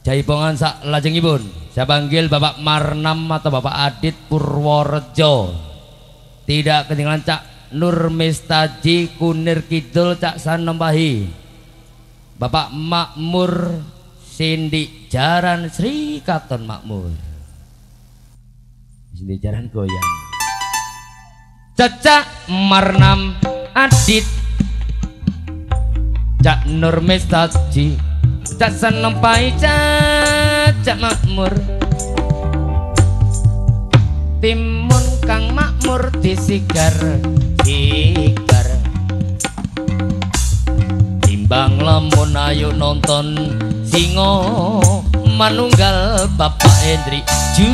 Jaipongan sak lajengipun. Saya panggil Bapak Marnam atau Bapak Adit Purworejo. Tidak ketinggalan Cak Nur Mistaji Kunir Kidul Cak Sanombahi. Bapak Makmur Sindi Jaran Sri Katon Makmur. Sindi Jaran goyang. Cacak Marnam Adit Cak Nur Mistaji tak senempai cacak makmur. Timun kang makmur disigar sigar. Timbang lamun ayo nonton singo manunggal bapak Hendrik ju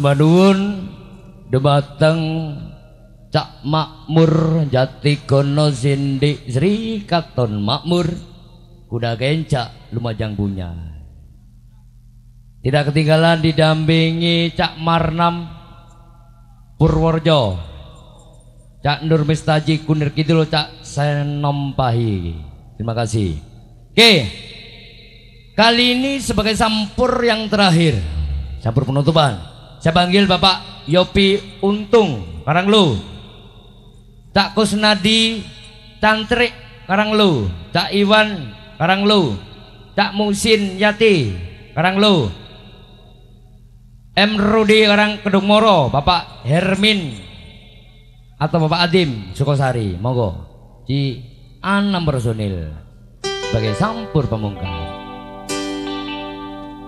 semadun debateng Cak Makmur Jati Kono Sindi Sri Katon Makmur Kuda Gencak Lumajang Punya Tidak ketinggalan didampingi Cak Marnam Purworejo Cak Nur Mistaji Kunir Kidul Cak Senompahi. Terima kasih. Oke. Kali ini sebagai sampur yang terakhir. Campur penutupan. Saya panggil Bapak Yopi Untung Karanglu. Cak Kusnadi Cantrik Karanglu. Cak Iwan Karanglu. Cak Musin Yati Karanglu. M Rudi Karang Kedung Moro, Bapak Hermin atau Bapak Adim Sukosari, monggo. Di enam personil. sebagai sampur pemungkas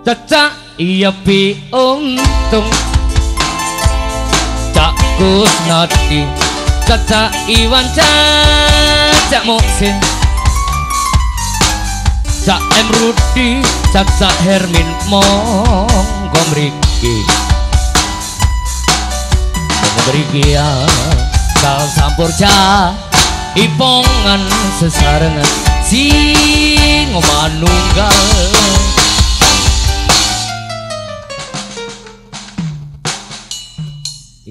Cacak iya pi untung. Cak Kusnadi Cacak Iwan Cacak Moksin Cak M. Rudi Cacak Hermin Monggo mriki. Mriki ya Kal sampur cak ipongan sesarengan. Sing manunggal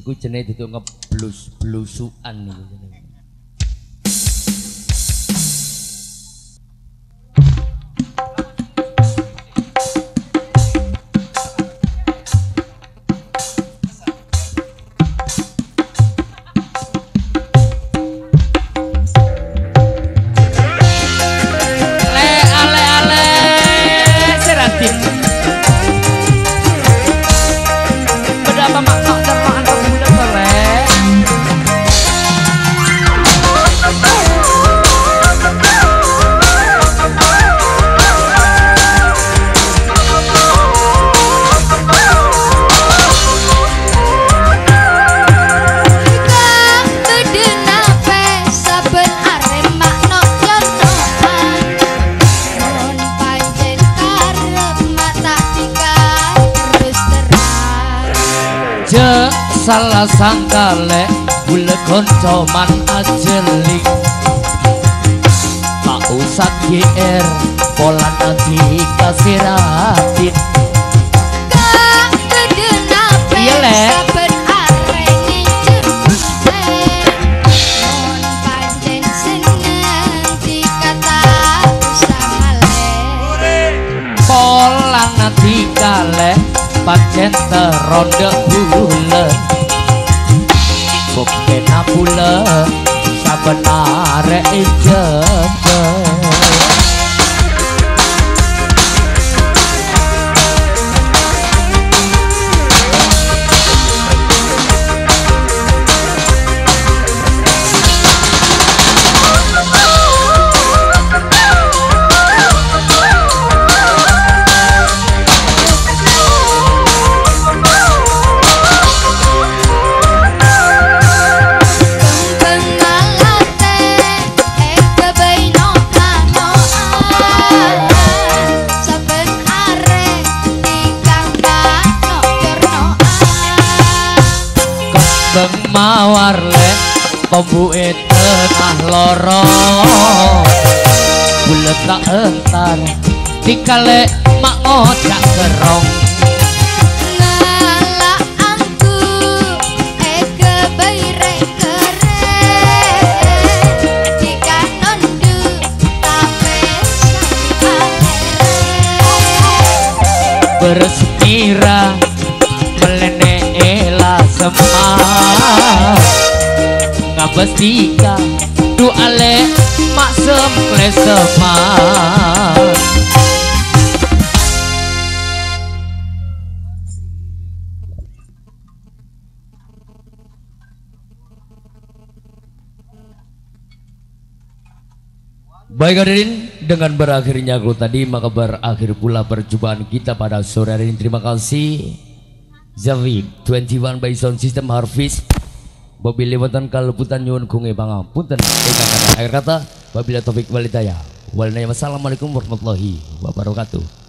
iku jenenge itu ngeblus-blusukan niku jenenge salah sangka lek bule konco man ajeli tak usah GR pola nanti kasiratin kang kedena iya lek Pola nanti kalek pacen teronde bule Bukti nabule sabenare ijeke pembuke tengah loro bulet tak entar dikale mak ngocak kerong ngabestika du ale mak semple semar Baik hadirin, dengan berakhirnya aku tadi maka berakhir pula perjumpaan kita pada sore hari ini. Terima kasih. Zawid 21 by sound system Harvest Babi lewatan kaleputan nyuwun kungi pangapunten ingkang kata. Akhir kata wabila taufik walidaya Wassalamualaikum warahmatullahi wabarakatuh